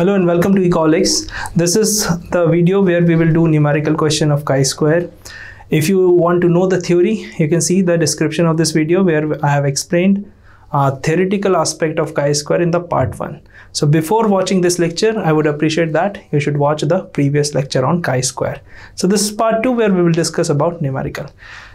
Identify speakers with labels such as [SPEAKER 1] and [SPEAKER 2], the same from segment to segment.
[SPEAKER 1] Hello and welcome to Ecoholics. This is the video where we will do numerical question of chi-square. If you want to know the theory, you can see the description of this video where I have explained a theoretical aspect of chi-square in the part 1. So before watching this lecture, I would appreciate that you should watch the previous lecture on chi-square. So this is part 2 where we will discuss about numerical.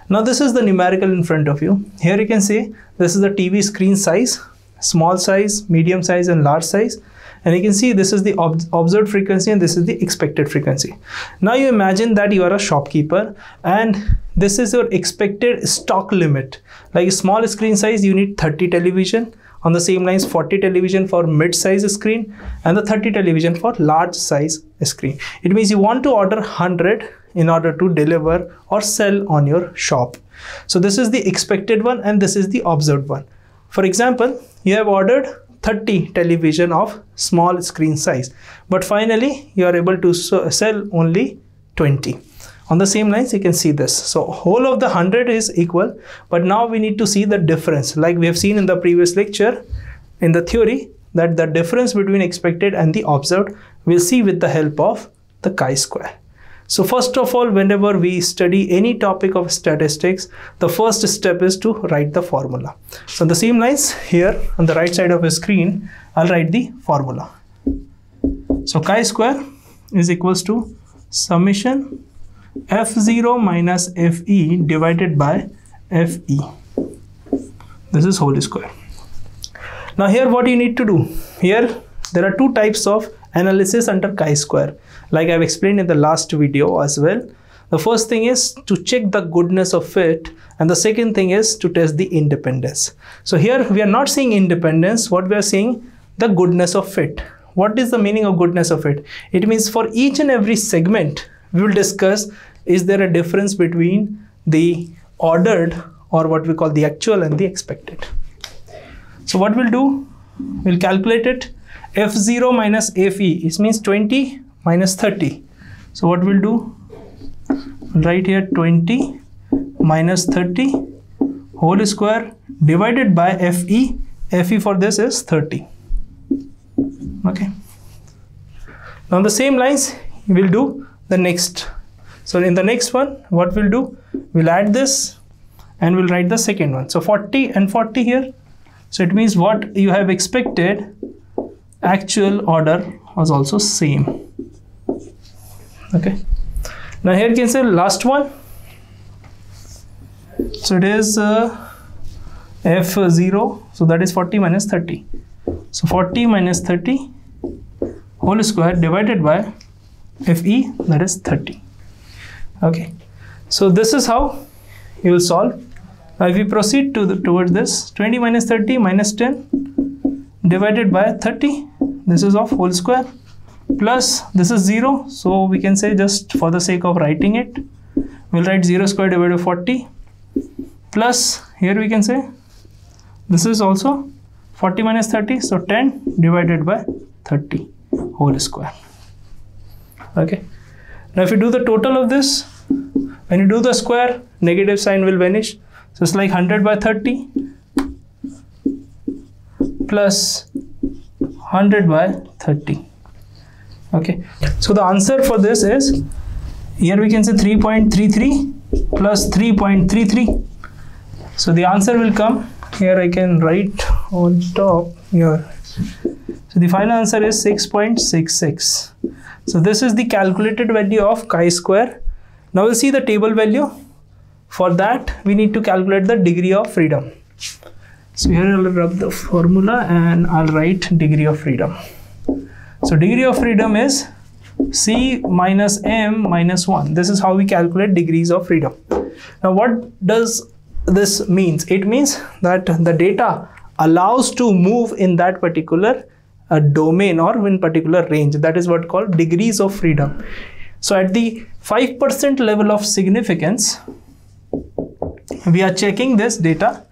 [SPEAKER 1] Now this is the numerical in front of you. Here you can see this is the TV screen size, small size, medium size and large size. And you can see this is the ob observed frequency and this is the expected frequency. Now you imagine that you are a shopkeeper and this is your expected stock limit. Like small screen size you need 30 television. On the same lines 40 television for mid-size screen and the 30 television for large size screen. It means you want to order 100 in order to deliver or sell on your shop. So this is the expected one and this is the observed one for example you have ordered 30 television of small screen size but finally you are able to sell only 20 on the same lines you can see this. So whole of the 100 is equal but now we need to see the difference. Like we have seen in the previous lecture in the theory that the difference between expected and the observed we'll see with the help of the chi-square so first of all, whenever we study any topic of statistics, the first step is to write the formula. So on the same lines here on the right side of the screen, I'll write the formula. So chi-square is equals to summation f0 minus fe divided by fe. This is whole square. Now here what you need to do, here there are two types of analysis under chi-square like I've explained in the last video as well. The first thing is to check the goodness of fit and the second thing is to test the independence. So here we are not seeing independence, what we are seeing the goodness of fit. What is the meaning of goodness of fit? It means for each and every segment we will discuss is there a difference between the ordered or what we call the actual and the expected. So what we'll do, we'll calculate it f0 minus fe it means 20 minus 30 so what we'll do? Right here 20 minus 30 whole square divided by fe fe for this is 30 okay. Now on the same lines we'll do the next. So in the next one what we'll do? We'll add this and we'll write the second one. So 40 and 40 here. So it means what you have expected actual order was also same. Okay. Now here you can say last one. So it is uh, f0 so that is 40 minus 30 so 40 minus 30 whole square divided by fe that is 30 okay. So this is how you will solve. Now if we proceed to the, towards this 20 minus 30 minus 10 divided by 30 this is of whole square plus this is 0 so we can say just for the sake of writing it we'll write 0 square divided by 40 plus here we can say this is also 40 minus 30 so 10 divided by 30 whole square. Okay. Now if you do the total of this when you do the square negative sign will vanish. So it's like 100 by 30 plus 100 by 30 okay. So the answer for this is here we can say 3.33 plus 3.33 so the answer will come. Here I can write on top here. So the final answer is 6.66 so this is the calculated value of chi-square now we'll see the table value. For that we need to calculate the degree of freedom so here I'll rub the formula and I'll write degree of freedom so degree of freedom is C minus M minus 1. This is how we calculate degrees of freedom. Now what does this means? It means that the data allows to move in that particular uh, domain or in particular range. That is what called degrees of freedom. So at the 5% level of significance, we are checking this data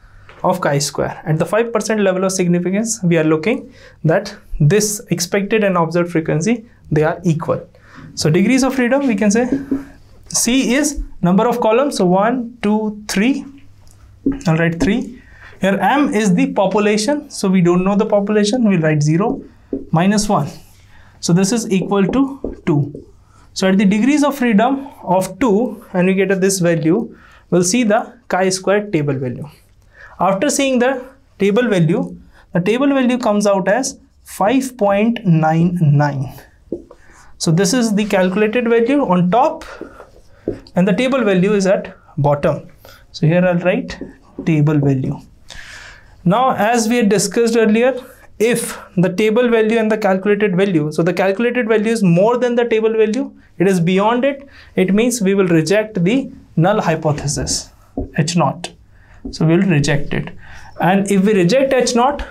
[SPEAKER 1] of chi-square. At the 5% level of significance, we are looking that this expected and observed frequency, they are equal. So degrees of freedom, we can say C is number of columns. So 1, 2, 3. I'll write 3. Here M is the population. So we don't know the population. We'll write 0 minus 1. So this is equal to 2. So at the degrees of freedom of 2 and we get this value, we'll see the chi-square table value. After seeing the table value, the table value comes out as 5.99. So this is the calculated value on top and the table value is at bottom. So here I'll write table value. Now as we had discussed earlier, if the table value and the calculated value, so the calculated value is more than the table value, it is beyond it, it means we will reject the null hypothesis, H naught. So we will reject it. And if we reject H naught,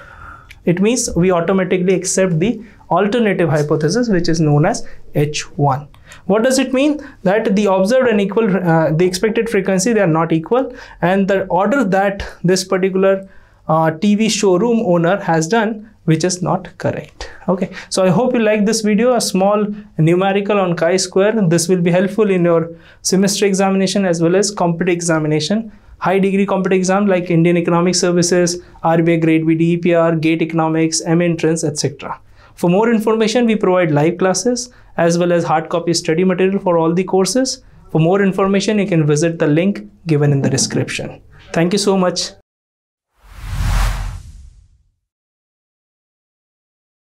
[SPEAKER 1] it means we automatically accept the alternative hypothesis which is known as H1. What does it mean? That the observed and equal, uh, the expected frequency, they are not equal and the order that this particular uh, TV showroom owner has done which is not correct okay so i hope you like this video a small numerical on chi-square this will be helpful in your semester examination as well as competitive examination high degree competitive exam like indian economic services rbi grade b depr gate economics m entrance etc for more information we provide live classes as well as hard copy study material for all the courses. For more information you can visit the link given in the description. Thank you so much